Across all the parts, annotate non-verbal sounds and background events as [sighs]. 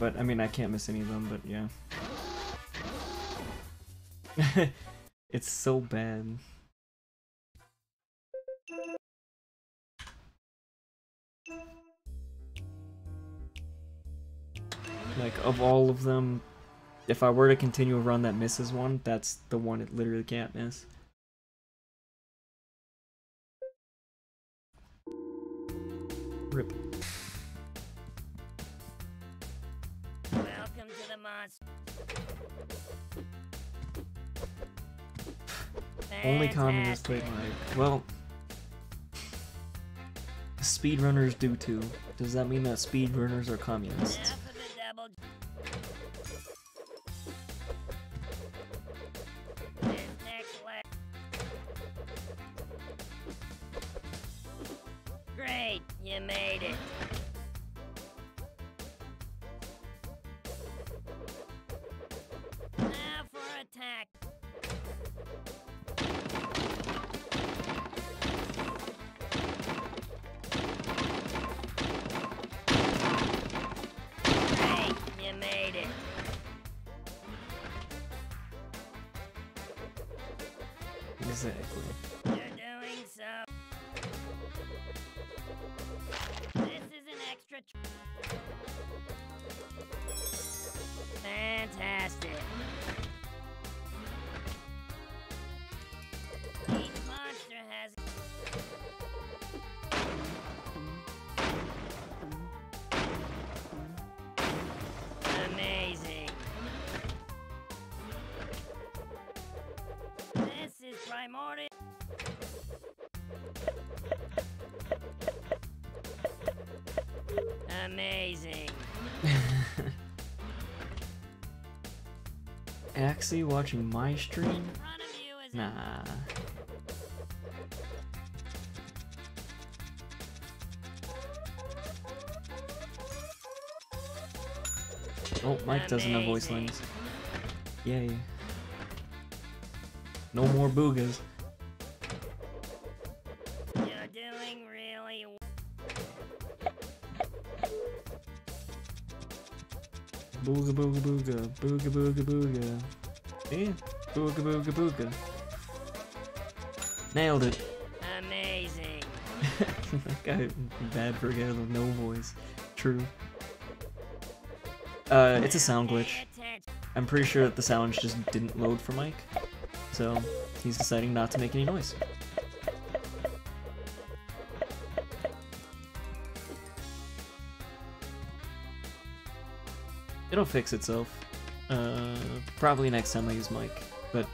But I mean, I can't miss any of them. But yeah, [laughs] it's so bad. Like of all of them, if I were to continue a run that misses one, that's the one it literally can't miss. Monster. Only communists played Mike. Well, speedrunners do too. Does that mean that speedrunners are communists? Exactly. Amazing. [laughs] Axie watching my stream? In front of you is a Nah. Oh, Mike doesn't have voice lines. Yay. No more boogas. Booga. Booga booga booga. Yeah. Booga booga booga. Nailed it. amazing. [laughs] that guy bad for a guy with no voice. True. Uh, it's a sound glitch. I'm pretty sure that the sounds just didn't load for Mike. So he's deciding not to make any noise. It'll fix itself. Uh, probably next time I use Mike, but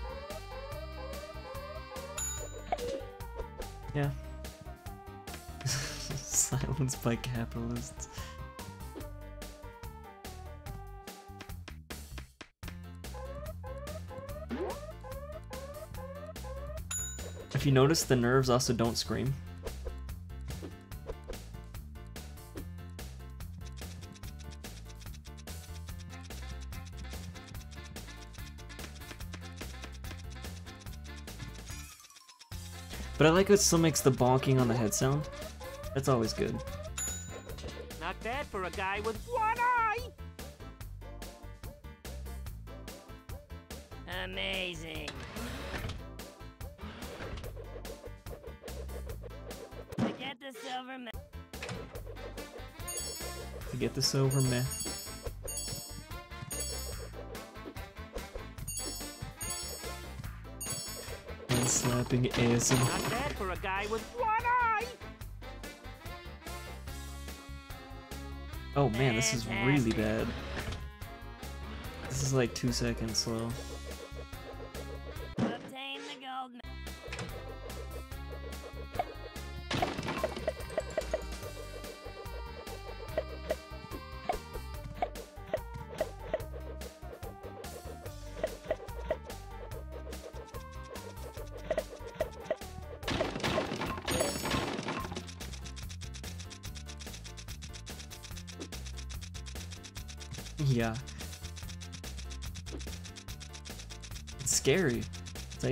yeah. [laughs] Silenced by capitalists. If you notice, the nerves also don't scream. But I like how it still makes the bonking on the head sound. That's always good. Not bad for a guy with one eye. Amazing. To get the silver medal. To get the silver meh. And slapping ASMR. Not bad for a guy with one eye. Oh man, this is really bad. This is like two seconds slow.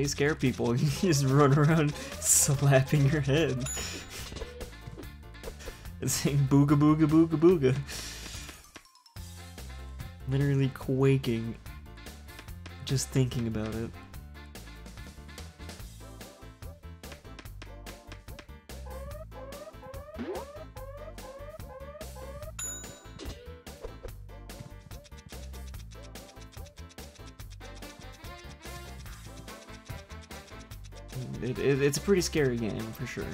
You scare people. [laughs] You just run around slapping your head. And [laughs] saying booga booga booga booga. Literally quaking just thinking about it. It, it, it's a pretty scary game, for sure.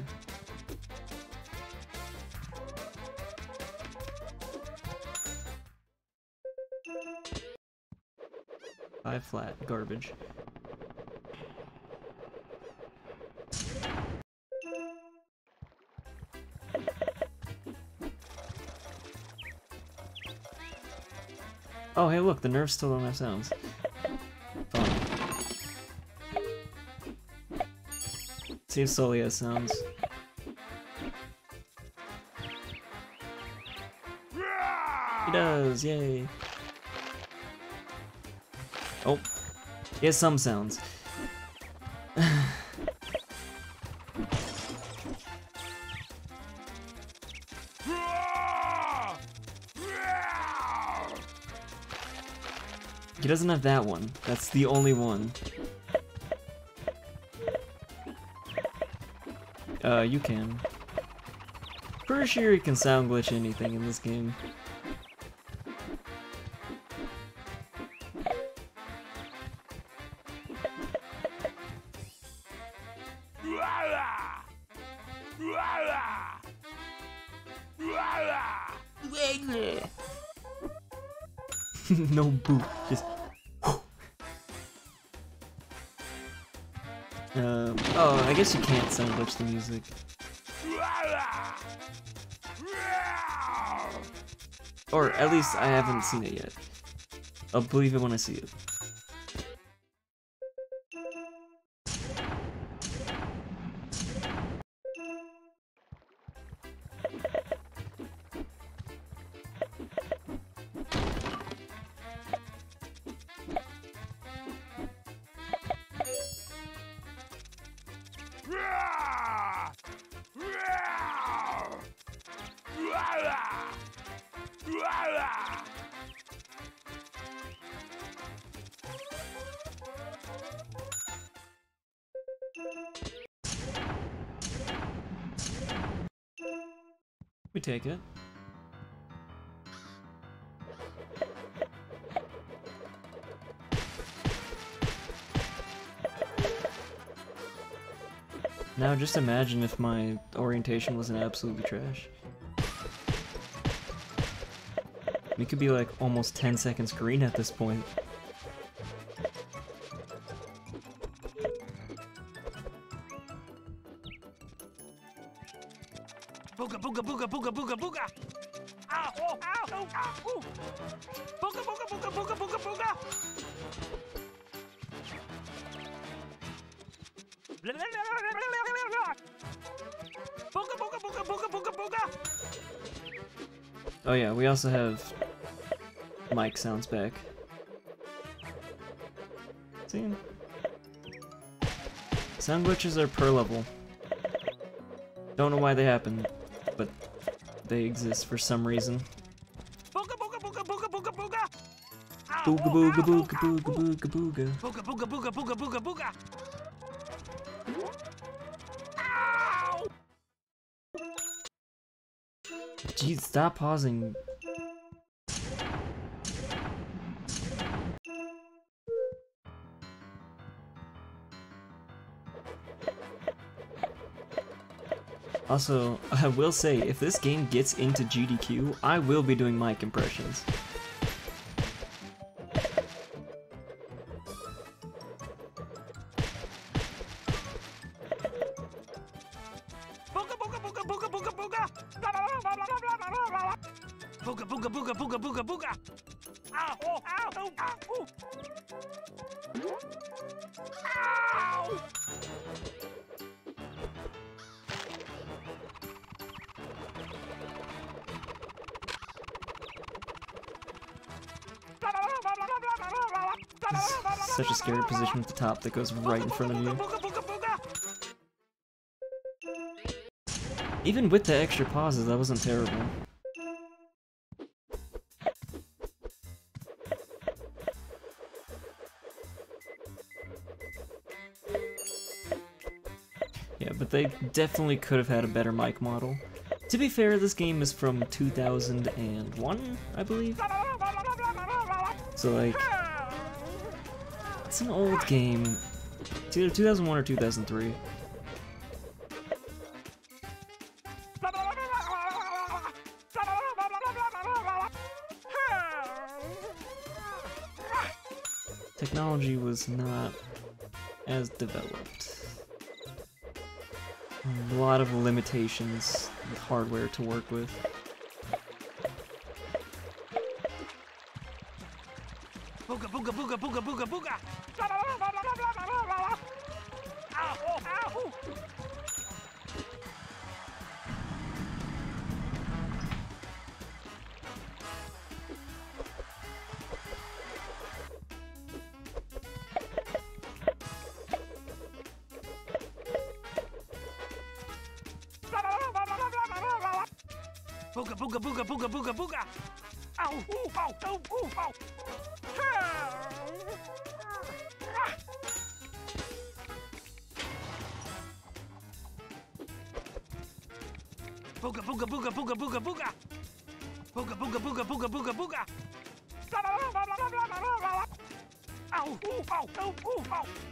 Five flat, garbage. Oh, hey, look, the nerves still don't have sounds. See if has sounds. He does, yay. Oh, he has some sounds. [sighs] he doesn't have that one. That's the only one. Uh, you can. Pretty sure you can sound glitch anything in this game. You can't sound glitch the music. Or at least I haven't seen it yet. I'll believe it when I see it. Take it. Now just imagine if my orientation wasn't absolutely trash. We could be like almost 10 seconds green at this point. Also have Mike sounds back. See? Sound glitches are per level. Don't know why they happen, but they exist for some reason. Booga booga booga booga booga booga. Booga oh, booga booga oh, booga booga booga. Booga booga booga booga booga booga. Jeez, stop pausing. Also, [laughs] I will say, if this game gets into GDQ, I will be doing Mike impressions. such a scary position at the top that goes right in front of you. Even with the extra pauses, that wasn't terrible. Yeah, but they definitely could have had a better Mike model. To be fair, this game is from 2001, I believe? So like, it's an old game. It's either 2001 or 2003. Technology was not as developed. A lot of limitations with hardware to work with. Booga booga booga booga booga booga. Ow, oh, ow. Booga booga booga booga booga booga. Ow, ooh, ow, ow, ooh, ow. Booga booga booga booga booga booga. Booga booga booga booga booga booga. Ow, ooh,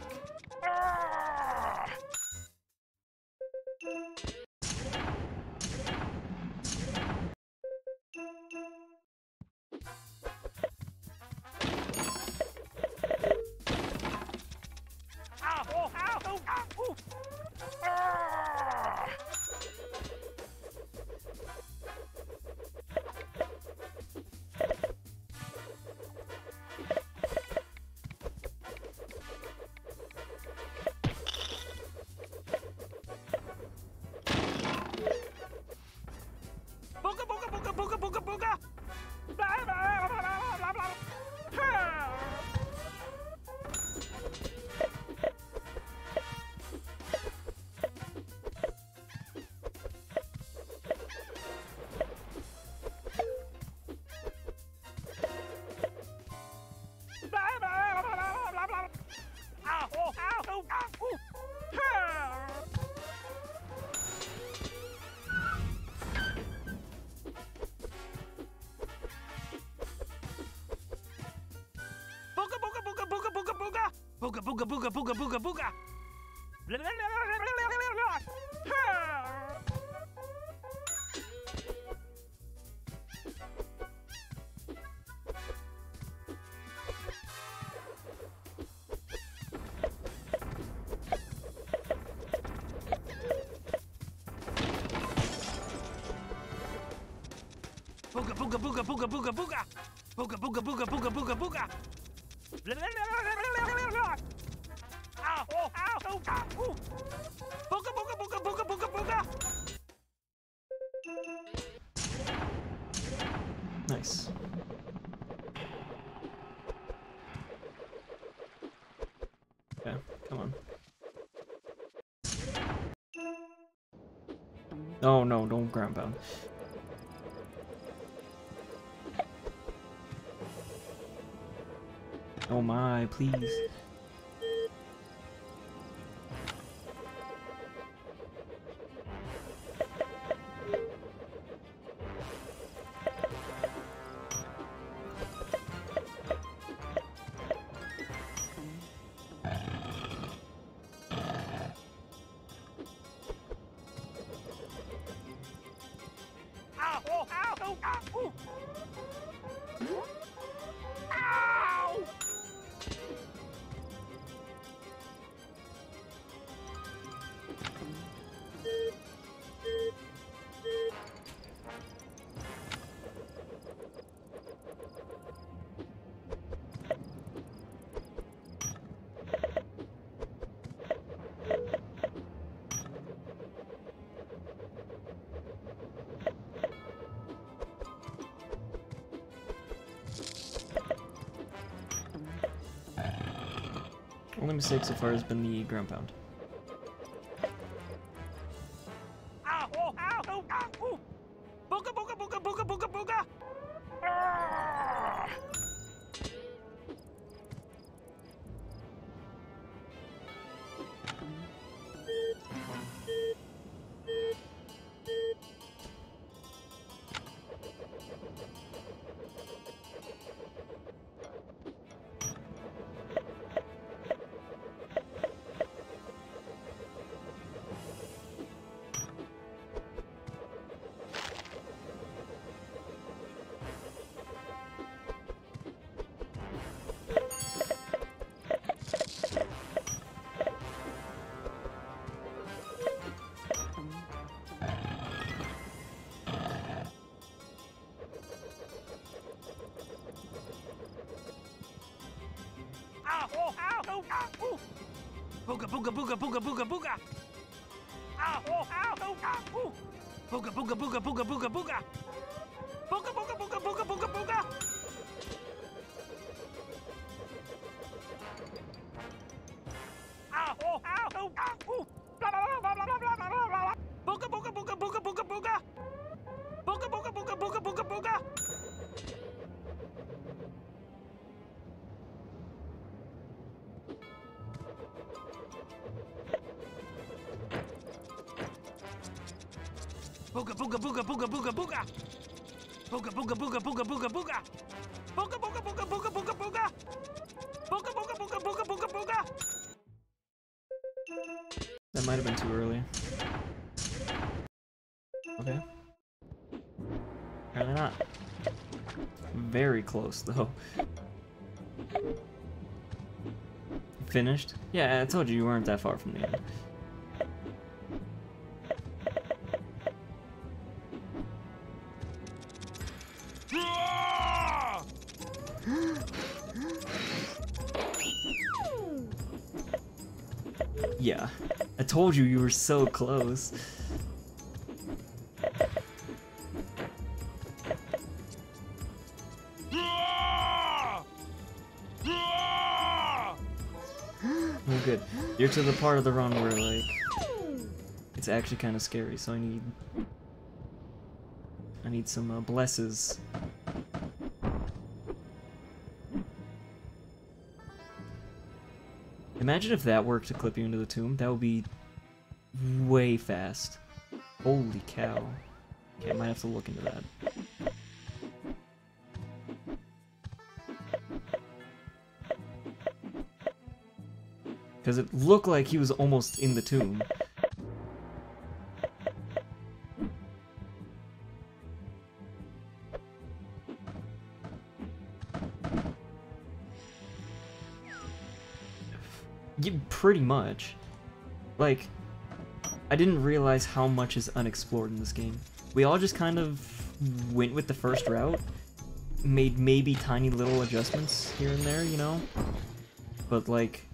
booga. Booga booga booga booga booga booga. Blah, blah, blah, blah, blah, blah, blah, blah. Ah! Booga booga Ow, ow, oh, ow, Oh my, please. Ow, oh, ow, oh, ow, ooh. Mistake so far has been the ground pound. Booga, booga, booga, booga, booga, booga. Oh, ow, oh, ah, oh. Booga, booga, booga, booga, booga, booga. Booga, booga, booga, booga, booga, booga. Oh, ow, oh, ah, oh. Blah, blah, blah, blah, blah, blah, blah, blah, blah. Booga, booga, booga, booga, booga, booga. Booga, booga, booga, booga, booga, booga. Booga booga booga booga booga booga. Booga booga booga booga booga booga. Booga booga booga booga booga booga. Booga booga booga booga booga booga. That might have been too early. Okay. Apparently not. Very close, though. Finished? Yeah, I told you you weren't that far from the end. Told you you were so close. [gasps] Oh, good. You're to the part of the run where, like, it's actually kind of scary, so I need... I need some uh, blesses. Imagine if that worked to clip you into the tomb. That would be way fast. Holy cow. Okay, I might have to look into that. Because it looked like he was almost in the tomb. Pretty much. Like, I didn't realize how much is unexplored in this game. We all just kind of went with the first route, made maybe tiny little adjustments here and there, you know? But like,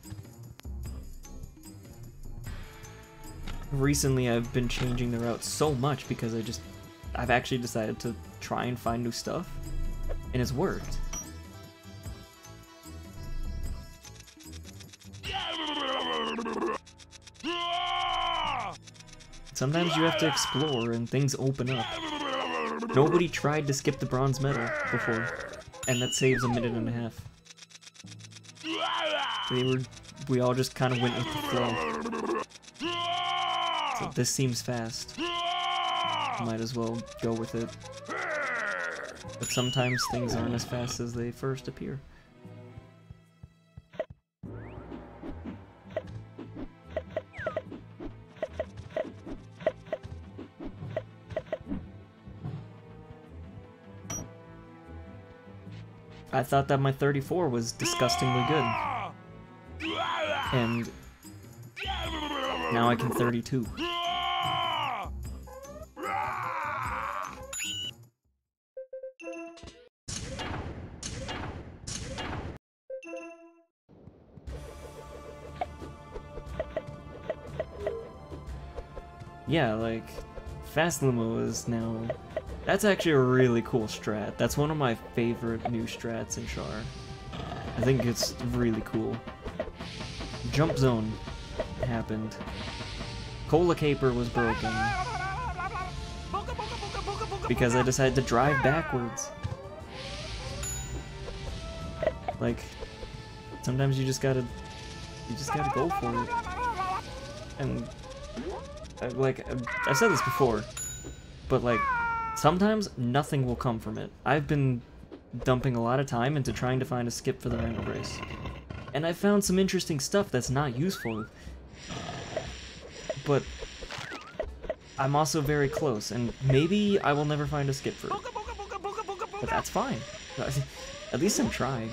recently I've been changing the route so much because I just, I've actually decided to try and find new stuff, and it's worked. Sometimes you have to explore and things open up. Nobody tried to skip the bronze medal before, and that saves a minute and a half. They were, we all just kind of went with the flow. So this seems fast. Might as well go with it. But sometimes things aren't as fast as they first appear. I thought that my 34 was disgustingly good. And now I can 32. Yeah, like, Fast Limo is now... That's actually a really cool strat. That's one of my favorite new strats in Char. I think it's really cool. Jump Zone happened. Cola Caper was broken. Because I decided to drive backwards. Like, sometimes you just gotta, you just gotta go for it. And, uh, like, I've said this before, but like, sometimes nothing will come from it. I've been dumping a lot of time into trying to find a skip for the Rhino race. And I've found some interesting stuff that's not useful. But I'm also very close, and maybe I will never find a skip for it. But that's fine. [laughs] At least I'm trying.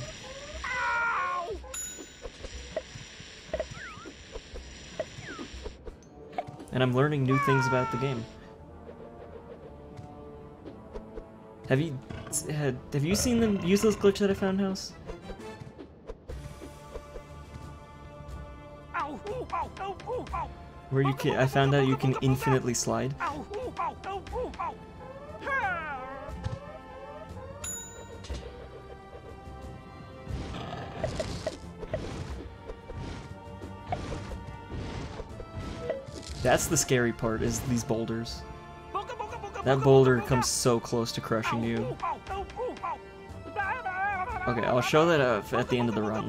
And I'm learning new things about the game. Have you had have you seen the useless glitch that I found, House? Where you can, I found out you can infinitely slide. That's the scary part, is these boulders. That boulder comes so close to crushing you. Okay, I'll show that uh, at the end of the run.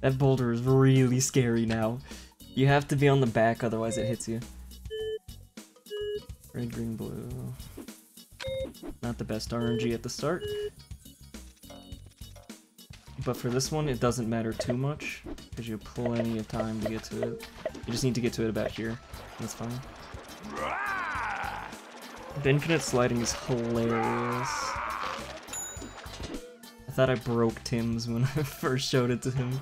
That boulder is really scary now. You have to be on the back, otherwise it hits you. Red, green, blue. Not the best RNG at the start. But for this one, it doesn't matter too much, because you have plenty of time to get to it. You just need to get to it about here. That's fine. The infinite sliding is hilarious. I thought I broke Tim's when [laughs] I first showed it to him.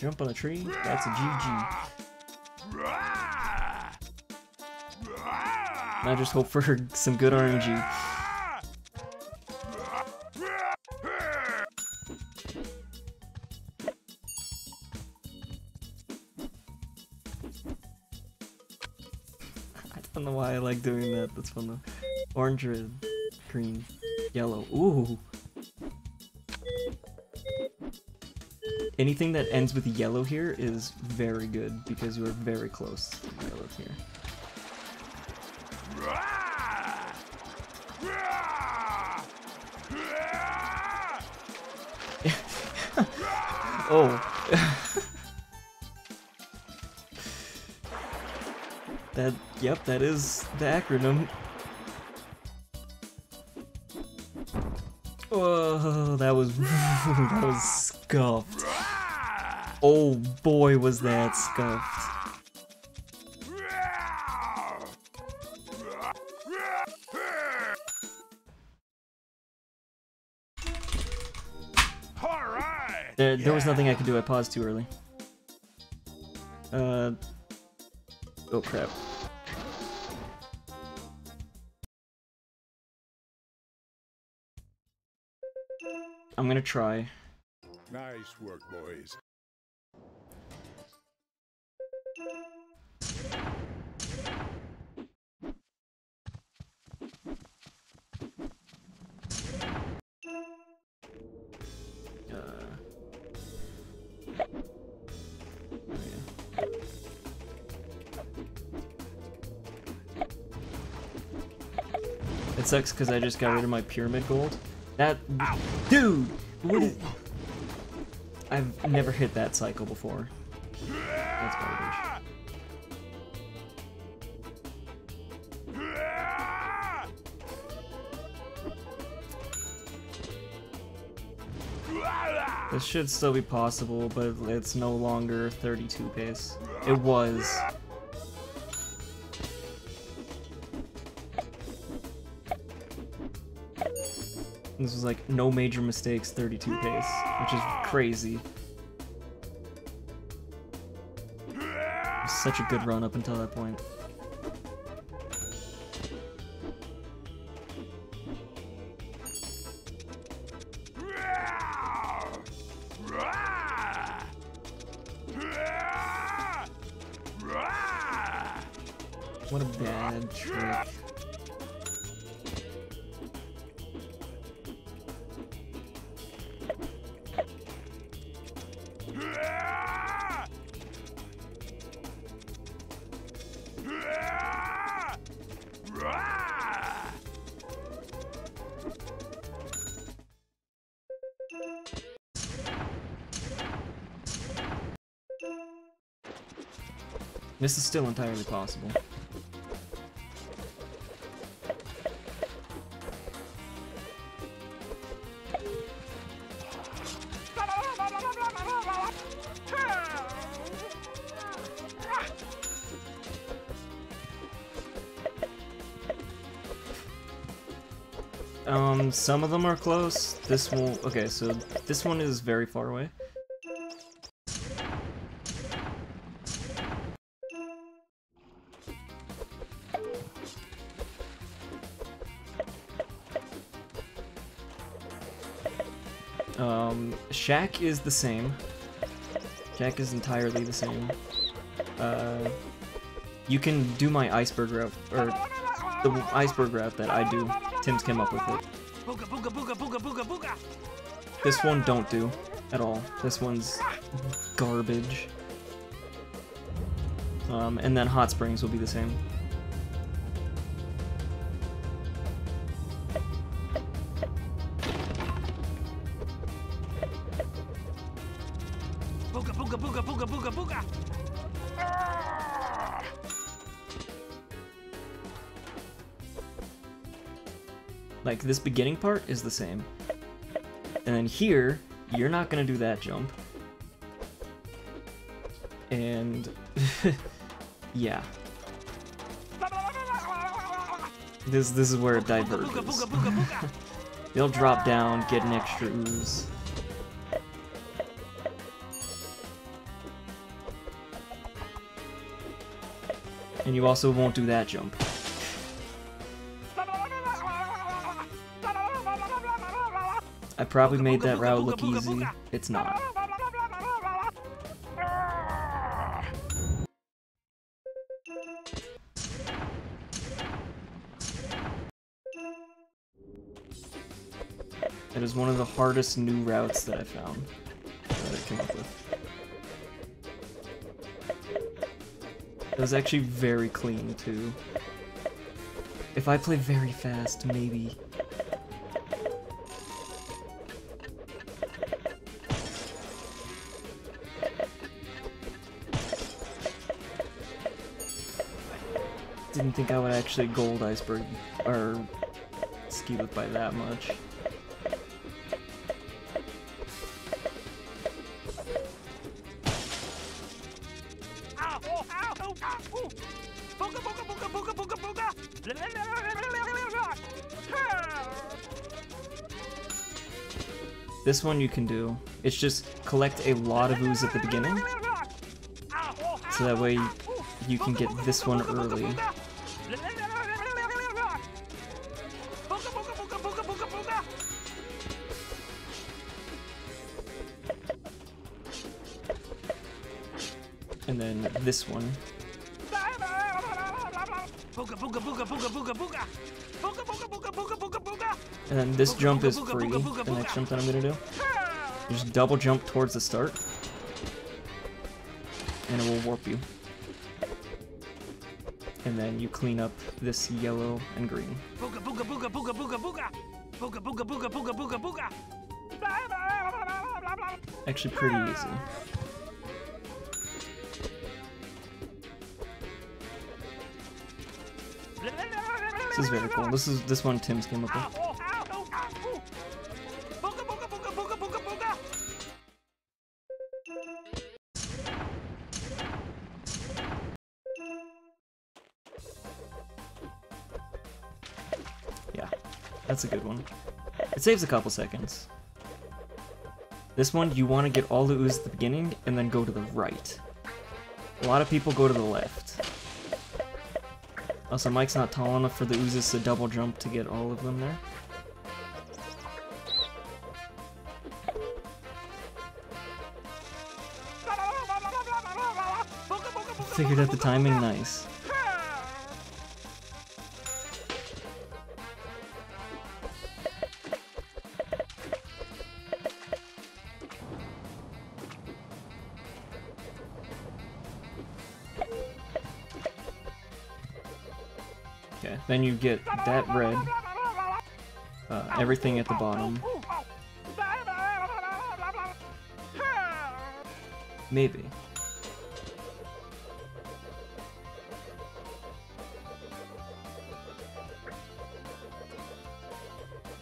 Jump on a tree. That's a GG. Now just hope for [laughs] some good RNG. [laughs] I don't know why I like doing that. That's fun though. Orange, red, green, yellow. Ooh. Anything that ends with yellow here is very good because you are very close to yellow here. [laughs] Oh. [laughs] that, yep, that is the acronym. Oh, that was, [laughs] that was scuffed. Oh boy, was that scuffed. There, there was nothing I could do. I paused too early. Uh. Oh crap. I'm gonna try. Nice work, boys. Sucks because I just got rid of my pyramid gold. That dude, what is? I've never hit that cycle before. That's garbage. This should still be possible, but it's no longer 32 pace. It was. This was like no major mistakes, 32 pace, which is crazy. Such a good run up until that point. This is still entirely possible. Um, some of them are close. This one, okay, so this one is very far away. Shack is the same. Jack is entirely the same. Uh, you can do my iceberg route, or the iceberg route that I do. Tim's came up with it. Booga booga booga. This one don't do at all. This one's garbage. Um, and then hot springs will be the same. Like this beginning part is the same. And then here, you're not gonna do that jump. And [laughs] yeah. This this is where it diverges. [laughs] They'll drop down, get an extra ooze. And you also won't do that jump. Probably made that route look easy. It's not. It is one of the hardest new routes that I found that I came up with. It was actually very clean too. If I play very fast, maybe. didn't think I would actually gold iceberg or ski with by that much. This one you can do. It's just collect a lot of ooze at the beginning. So that way you can get this one early. And then this one. And then this jump is free, the next jump that I'm gonna do. You just double jump towards the start. And it will warp you. And then you clean up this yellow and green. Booga booga booga This is very cool. This is this one Tim's came up with. Yeah, that's a good one. It saves a couple seconds. This one, you want to get all the ooze at the beginning and then go to the right. A lot of people go to the left. Also, Mike's not tall enough for the oozes to double jump to get all of them there. Figured out the timing nice. Then you get that red. Uh, everything at the bottom. Maybe.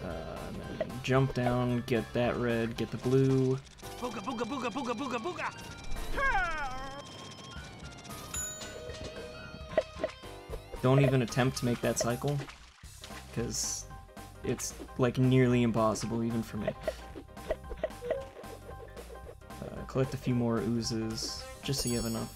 Uh, jump down, get that red, get the blue. Booga, booga, booga, Don't even attempt to make that cycle, because it's like nearly impossible even for me. Uh, collect a few more oozes, just so you have enough.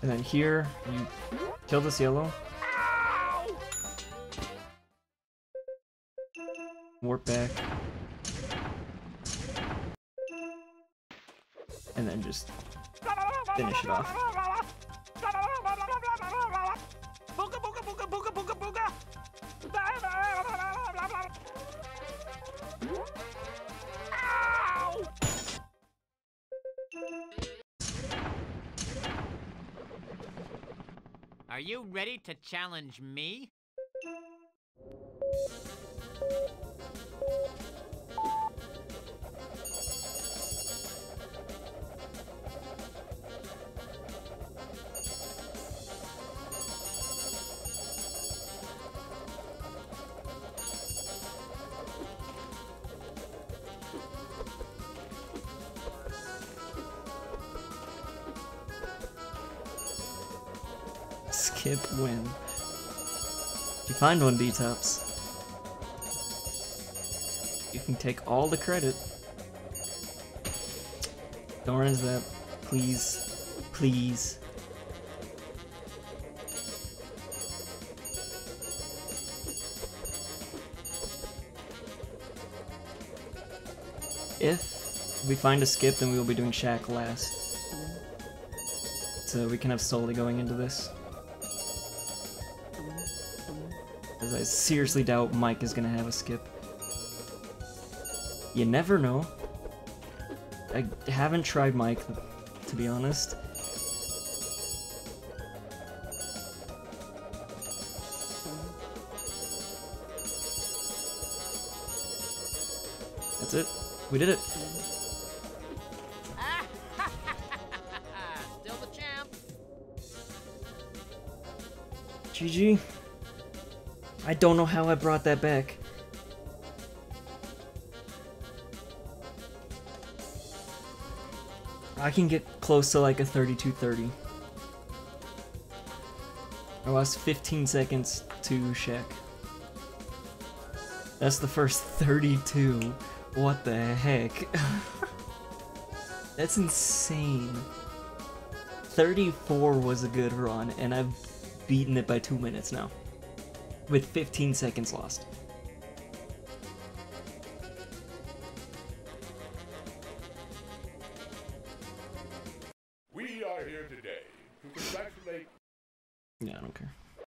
And then here, you kill this yellow. To challenge me? Skip win. If you find one D-Tops, you can take all the credit. Don't run into that. Please. Please. If we find a skip, then we will be doing Shack last. So we can have Sully going into this. I seriously doubt Mike is gonna have a skip. You never know. I haven't tried Mike, to be honest. That's it. We did it. [laughs] Still the champ. GG. I don't know how I brought that back. I can get close to like a 32-30. I lost 15 seconds to Shaq. That's the first 32. What the heck? [laughs] That's insane. 34 was a good run, and I've beaten it by two minutes now. With 15 seconds lost.